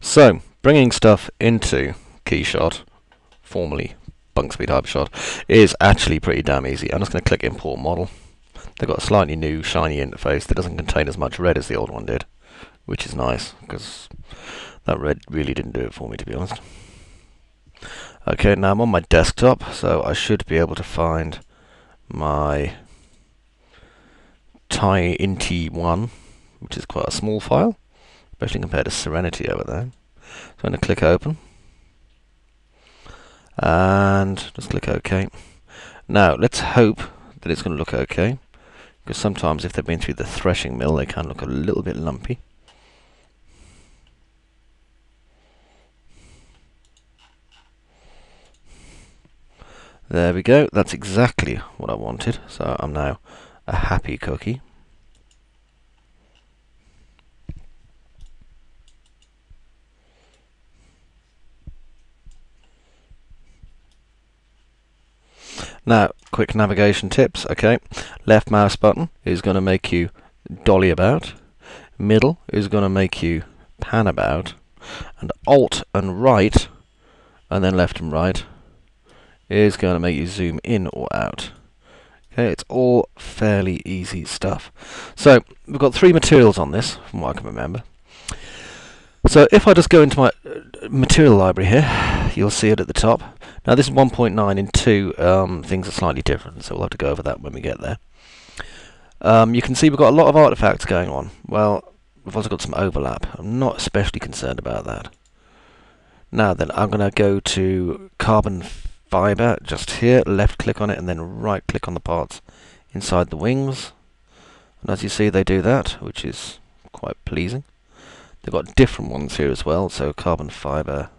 So, bringing stuff into Keyshot, formerly Bunkspeed Hypershot, is actually pretty damn easy. I'm just going to click Import Model. They've got a slightly new, shiny interface that doesn't contain as much red as the old one did, which is nice, because that red really didn't do it for me, to be honest. Okay, now I'm on my desktop, so I should be able to find my TINT1, which is quite a small file, especially compared to Serenity over there. So I'm going to click Open, and just click OK. Now, let's hope that it's going to look okay, because sometimes if they've been through the threshing mill, they can look a little bit lumpy. There we go, that's exactly what I wanted, so I'm now a happy cookie. Now, quick navigation tips, okay. Left mouse button is going to make you dolly about. Middle is going to make you pan about. And Alt and right, and then left and right, is going to make you zoom in or out. Okay, it's all fairly easy stuff. So we've got three materials on this, from what I can remember. So if I just go into my uh, material library here, you'll see it at the top. Now this is 1.9 in 2, um, things are slightly different, so we'll have to go over that when we get there. Um, you can see we've got a lot of artifacts going on. Well, we've also got some overlap. I'm not especially concerned about that. Now then, I'm going to go to carbon fiber just here, left click on it and then right click on the parts inside the wings. And as you see they do that, which is quite pleasing. They've got different ones here as well, so carbon fiber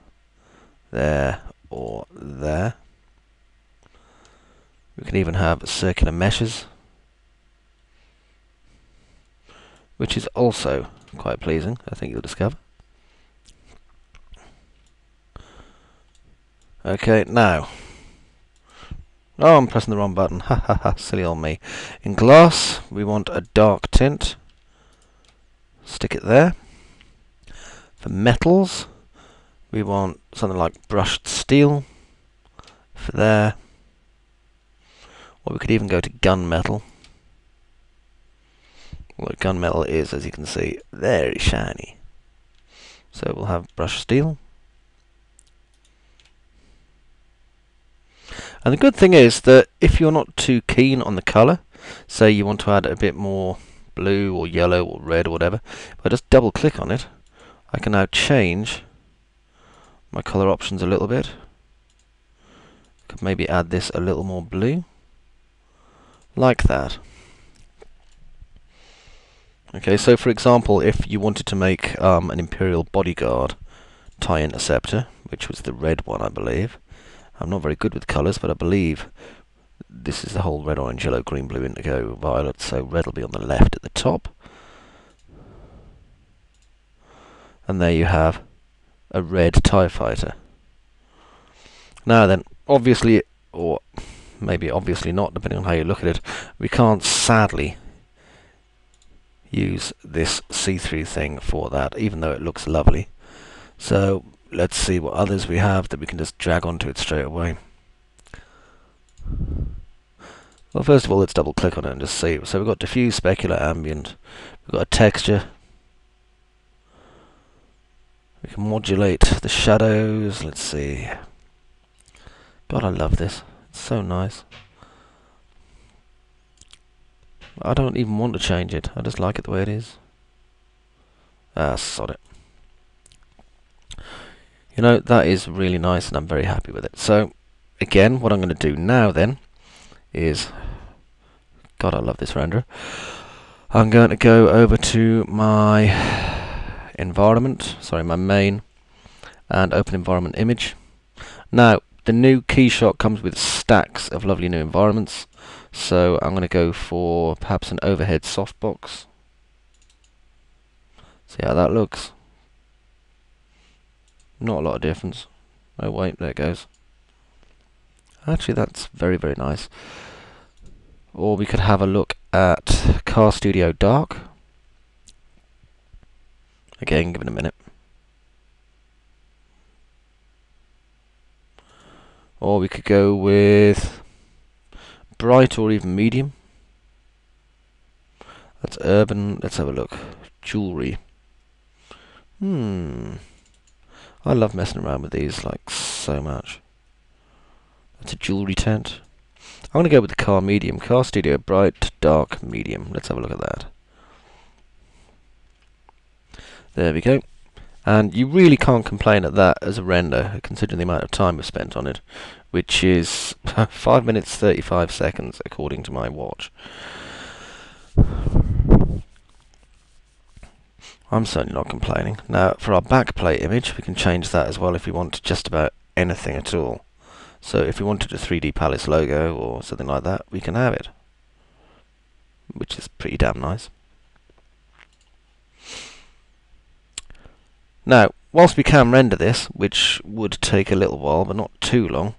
there or there. We can even have circular meshes, which is also quite pleasing, I think you'll discover. Okay, now. Oh, I'm pressing the wrong button. Ha ha ha, silly old me. In glass, we want a dark tint. Stick it there. For metals, we want something like brushed steel. For there. Or we could even go to gunmetal. Well, gunmetal is, as you can see, very shiny. So we'll have brushed steel. And the good thing is that if you're not too keen on the colour, say you want to add a bit more blue or yellow or red or whatever, if I just double click on it, I can now change my colour options a little bit. Could maybe add this a little more blue, like that. Okay, so for example, if you wanted to make um, an Imperial Bodyguard TIE Interceptor, which was the red one, I believe, I'm not very good with colours, but I believe this is the whole red, orange, yellow, green, blue, indigo, violet, so red will be on the left at the top. And there you have a red TIE fighter. Now then, obviously, or maybe obviously not, depending on how you look at it, we can't sadly use this see-through thing for that, even though it looks lovely. So let's see what others we have that we can just drag onto it straight away. Well, first of all, let's double click on it and just see. So we've got diffuse, specular, ambient. We've got a texture. Can modulate the shadows. Let's see. God, I love this. It's so nice. I don't even want to change it. I just like it the way it is. Ah, sod it. You know, that is really nice and I'm very happy with it. So, again, what I'm going to do now then is... God, I love this renderer. I'm going to go over to my environment, sorry, my main, and open environment image. Now, the new Keyshot comes with stacks of lovely new environments, so I'm going to go for perhaps an overhead softbox. See how that looks. Not a lot of difference. Oh wait, there it goes. Actually, that's very, very nice. Or we could have a look at Car Studio Dark okay, I can give it a minute. Or we could go with bright or even medium. That's urban. Let's have a look. Jewelry. Hmm. I love messing around with these like so much. That's a jewelry tent. I'm going to go with the car medium. Car studio, bright, dark, medium. Let's have a look at that. There we go. And you really can't complain at that as a render, considering the amount of time we've spent on it, which is 5 minutes 35 seconds according to my watch. I'm certainly not complaining. Now, for our backplate image, we can change that as well if we want just about anything at all. So if we wanted a 3D Palace logo or something like that, we can have it. Which is pretty damn nice. Now, whilst we can render this, which would take a little while, but not too long,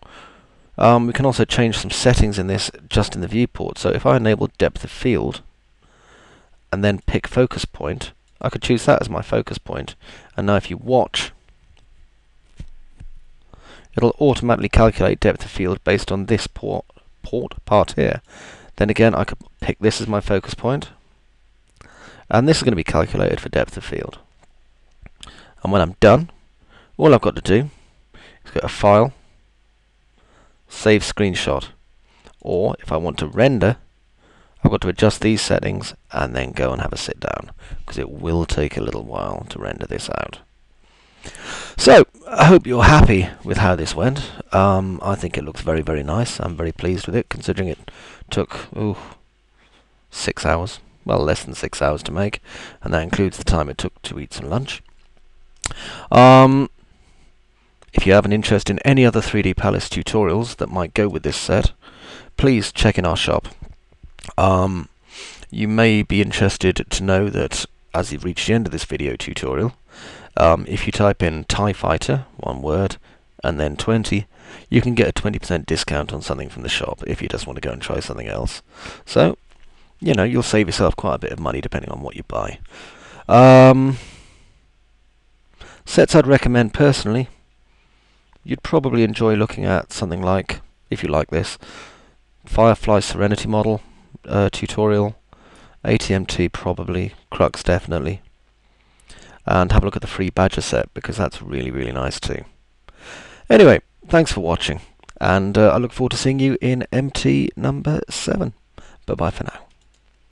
um, we can also change some settings in this just in the viewport. So if I enable depth of field, and then pick focus point, I could choose that as my focus point. And now if you watch, it'll automatically calculate depth of field based on this port, port part here. Then again, I could pick this as my focus. And this is going to be calculated for depth of field. And when I'm done, all I've got to do is go to File, Save Screenshot. Or if I want to render, I've got to adjust these settings and then go and have a sit down because it will take a little while to render this out. So, I hope you're happy with how this went. Um, I think it looks very, very nice. I'm very pleased with it, considering it took ooh, six hours. Well, less than six hours to make, and that includes the time it took to eat some lunch. Um, if you have an interest in any other 3D Palace tutorials that might go with this set, please check in our shop. Um, you may be interested to know that as you've reached the end of this video tutorial, um, if you type in TIE Fighter, one word, and then 20, you can get a 20% discount on something from the shop if you just want to go and try something else. So, you know, you'll save yourself quite a bit of money depending on what you buy. Um, Sets I'd recommend personally, you'd probably enjoy looking at something like, if you like this, Firefly Serenity model uh, tutorial, ATMT probably, Crux definitely, and have a look at the free Badger set because that's really really nice too. Anyway, thanks for watching, and uh, I look forward to seeing you in MT number 7. Bye bye for now.